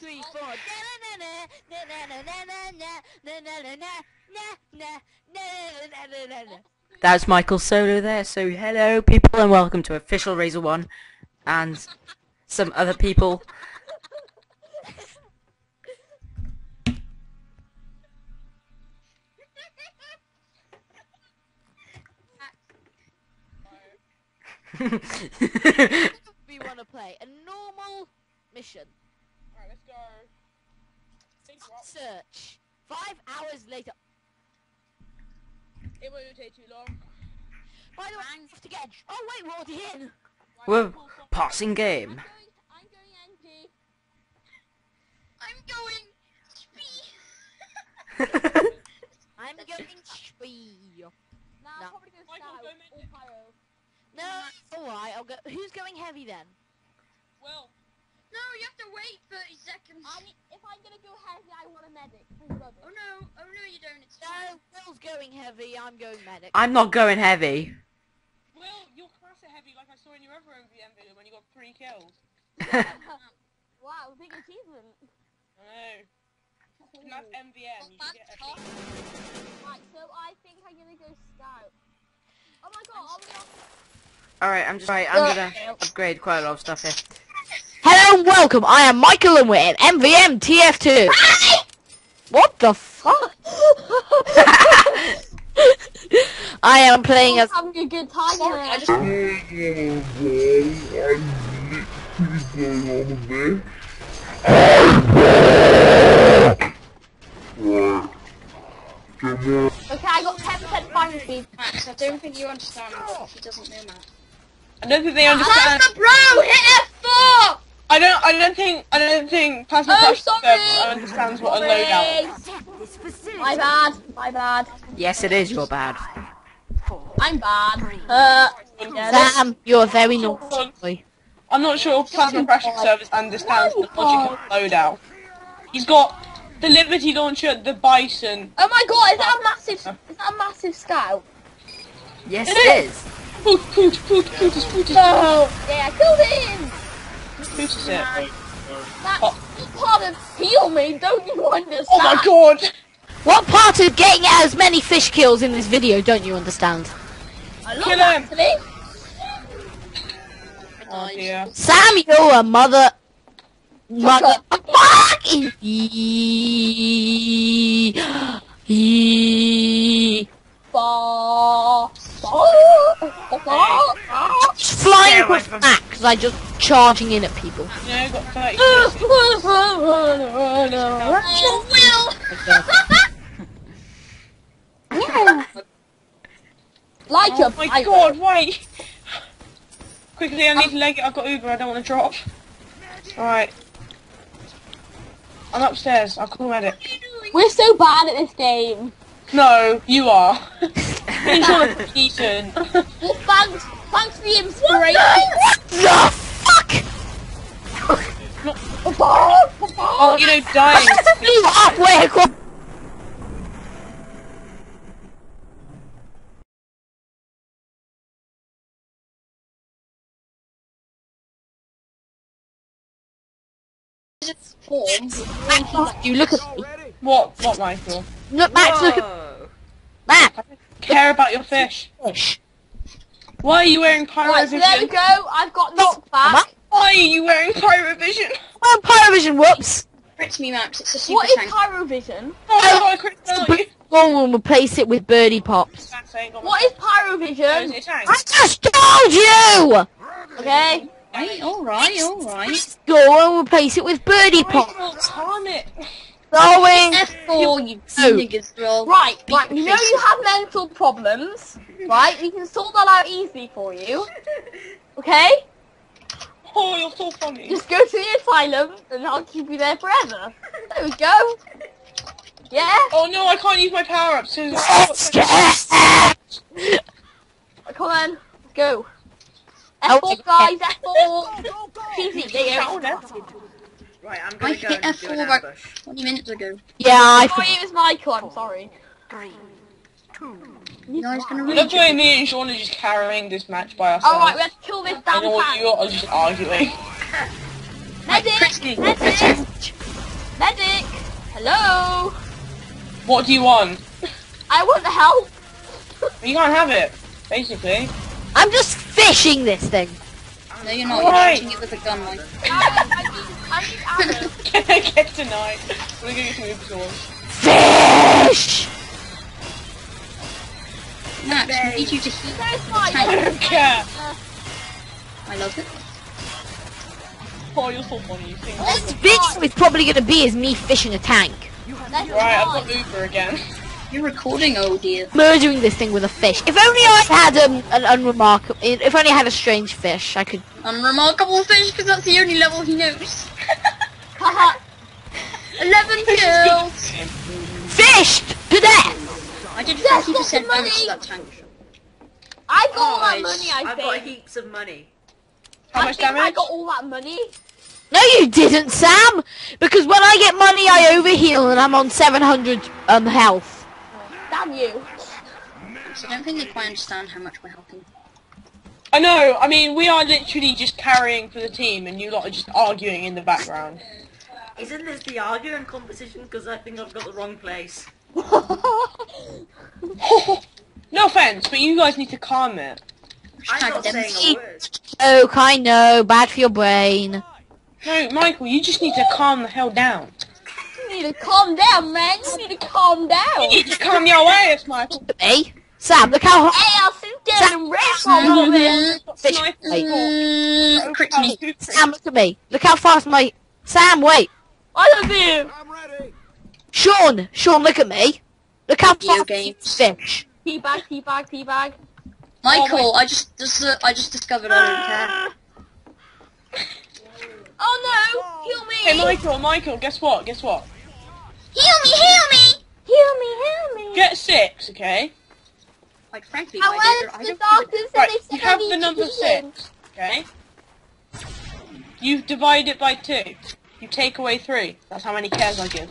three, four. That's Michael Solo there, so hello people and welcome to official Razor One and some other people. we want to play a normal mission. Alright, let's go. Think? Search. Five hours later. It won't take too long. By the way, I have to get. Oh wait, we're already in. Right, We're I'll pull some- passing game. I'm going NG. I'm going speed. I'm going spree. Nah, No. I'll probably go Michael, scout go or pyro. No, alright. I'll go. Who's going heavy then? Well, No, you have to wait 30 seconds. I mean, if I'm gonna go heavy, I want a medic. Oh no, oh no you don't, it's No, fine. Will's going heavy. I'm going medic. I'm not going heavy. Will, your class are heavy like I saw in your other OVM video when you got three kills. Wow, big achievement. I know. And that's MVM, you should get a Well, Right, so I think I'm gonna go scout. Oh my god, are we on? Alright, I'm just right, I'm gonna upgrade quite a lot of stuff here. Hello and welcome. I am Michael and we're in MVM TF2. what the fuck? I am playing as. having a good time Sorry, I here. just Okay, I got 10% fire speed. Max, I don't think you understand what he doesn't know, Max. I don't think they understand. Plasma Bro, hit F4! I don't. I don't think. I don't think Plasma Oh, Crush sorry. understands what a loadout. My bad. My bad. Yes, it is your bad. I'm bad. Uh, Sam, you're very naughty. I'm not sure Plasma Pressure Service understands the logic of loadout. He's got the Liberty Launcher, the Bison. Oh my god, is that a massive, is that a massive scout? Yes, It it is. Poot, poot, poot, pootus, pootus, No! Yeah, I killed him! Pootus it. That's Oh. part of heal me, don't you understand? Oh my god! What part of getting as many fish kills in this video don't you understand? I love Kill that, him. Oh dear. Sam, you're a mother. Mother. up. Fuck! Flying Get away across from- back because I just charging in at people. Know, got 30 ah! kills. Oh, like Oh a my pirate. god, wait! Quickly, I need to leg it. I've got Uber, I don't want to drop. Alright. I'm upstairs, I'll call medic. We're so bad at this game. No, you are. He's on a decent. Thanks, thanks for the inspiration. What the fuck? Oh, you know, dying. You halfway across. Max, you look at me. What? What, Michael? Look, Max, look at Whoa. Max. Care about your fish. Fish. Why are you wearing Right, so there we go. I've got knocked back. Why are you wearing pyrovision? Oh, Pyrovision, whoops. It's me, Max. It's a super What is tank. pyrovision? Oh my god, I couldn't tell you. Go and replace it with birdie pops. Max, I ain't got my What is phone. Is pyrovision? it a tank? I just told you! Okay. Right, alright, alright. Go and replace it with birdie pops. Michael, calm it. Going. F4, you Oh. niggas, bro. Right, right. the You know you have mental problems, right? We can sort that out easily for you. Okay? Oh, you're so funny. Just go to the asylum and I'll keep you there forever. There we go. Yeah? Oh no, I can't use my power up. So Come on, let's go. Oh, F4 guys, F4. Easy, there you go. Right, I'm gonna I go hit and do F4 about 20 minutes ago. Yeah, I oh, it was Michael, I'm sorry. Three, two, no, he's gonna read me and Sean are just carrying this match by ourselves. Alright, we have to kill this damn And all you are just arguing. Medic! Medic! Medic! Hello! What do you want? I want the help! you can't have it, basically. I'm just fishing this thing! No, you're not. You're right. shooting it with a gun, like. I, I need, I need arrows. Can I get tonight? We're gonna get some episodes. Fish! Max, we need you to heat There's the my I tank. don't care. I love it. Oh, you're so funny. You think. This video is probably going to be as me fishing a tank. That's Right, I've mine. got Uber again. You're recording, oh dear. Murdering this thing with a fish. If only I had um, an unremarkable... If only I had a strange fish, I could... Unremarkable fish, because that's the only level he knows. Haha. 11 kills! Fished to death! I did Yes, 50% lots of money. damage to that tank. I got all that money, I I've got heaps of money. How I much think I damage? got all that money. No, you didn't, Sam! Because when I get money, I overheal and I'm on 700 um, health. Damn you. I don't think they quite understand how much we're helping. I know. I mean, we are literally just carrying for the team, and you lot are just arguing in the background. Isn't this the arguing competition? Because I think I've got the wrong place. no offense, but you guys need to calm it. I'm not saying a word. Oak, I know, bad for your brain. No, Michael, you just need to calm the hell down. You need to calm down, man. You need to calm down. You need to calm your ass, Michael. Look at. Sam, look how hot Hey, I'll sit down and rest for a little bit. fish Sniper Wait. Crit to me. Sam, look at me. Look how fast my... Sam, wait. I love you. Sean, Sean, look at me. Look how Video fast games. fish. Teabag, teabag, teabag. Michael, oh, I just dis- I just discovered I don't ah. care. Oh no! Heal me! Hey, Michael, Michael, guess what? Guess what? Heal me, heal me! Heal me, heal me! Get six, okay? Like, frankly, How I else don't, I the don't doctors Right, said you said I have need the to number heal. six, okay? You divide it by two. You take away three. That's how many cares I give.